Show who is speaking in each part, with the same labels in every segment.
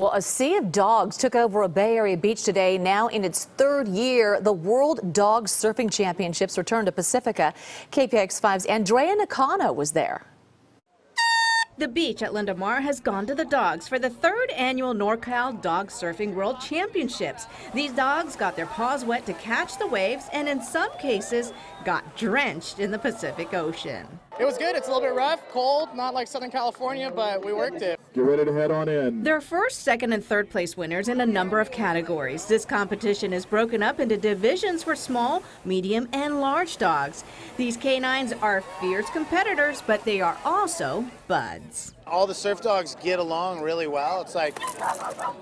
Speaker 1: Well, a sea of dogs took over a Bay Area beach today. Now in its third year, the World Dog Surfing Championships returned to Pacifica. KPIX5's Andrea Nakano was there.
Speaker 2: The beach at Linda Mar has gone to the dogs for the third annual NorCal Dog Surfing World Championships. These dogs got their paws wet to catch the waves and in some cases got drenched in the Pacific Ocean.
Speaker 3: It was good. It's a little bit rough, cold, not like Southern California, but we worked it.
Speaker 4: Get ready to head on in.
Speaker 2: There are first, second, and third place winners in a number of categories. This competition is broken up into divisions for small, medium, and large dogs. These canines are fierce competitors, but they are also buds.
Speaker 5: All the surf dogs get along really well. It's like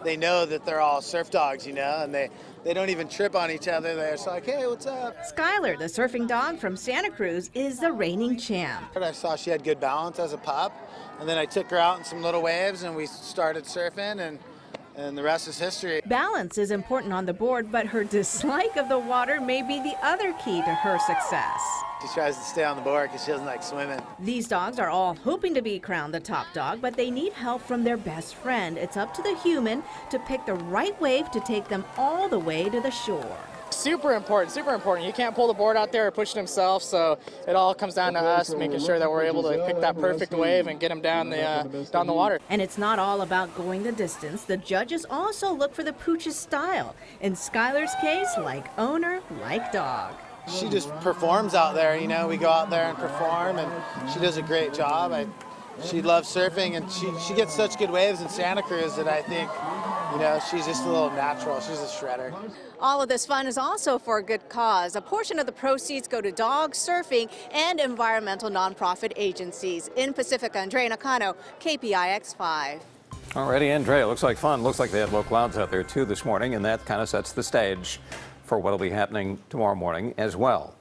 Speaker 5: they know that they're all surf dogs, you know, and they, they don't even trip on each other. They're just like, hey, what's up?
Speaker 2: Skylar, the surfing dog from Santa Cruz, is the reigning champ.
Speaker 5: I saw she had good balance as a pup, and then I took her out in some little waves and we started surfing and and the rest is history.
Speaker 2: Balance is important on the board, but her dislike of the water may be the other key to her success.
Speaker 5: She tries to stay on the board because she doesn't like swimming.
Speaker 2: These dogs are all hoping to be crowned the top dog, but they need help from their best friend. It's up to the human to pick the right wave to take them all the way to the shore
Speaker 3: super important, super important. You can't pull the board out there or push it himself, so it all comes down to us making sure that we're able to pick that perfect wave and get him down the uh, down the water.
Speaker 2: And it's not all about going the distance. The judges also look for the pooch's style. In Skylar's case, like owner, like dog.
Speaker 5: She just performs out there, you know. We go out there and perform, and she does a great job. I, she loves surfing, and she, she gets such good waves in Santa Cruz that I think you know, she's just a little natural. She's a shredder.
Speaker 6: All of this fun is also for a good cause. A portion of the proceeds go to dog surfing and environmental nonprofit agencies. In Pacifica, Andrea Nakano, KPIX 5.
Speaker 7: Alrighty, Andrea, looks like fun. Looks like they had low clouds out there too this morning, and that kind of sets the stage for what will be happening tomorrow morning as well.